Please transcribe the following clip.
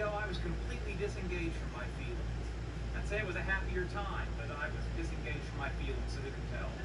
ago, I was completely disengaged from my feelings. I'd say it was a happier time, but I was disengaged from my feelings, so who can tell?